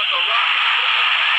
Lord, the rocket.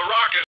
the rocket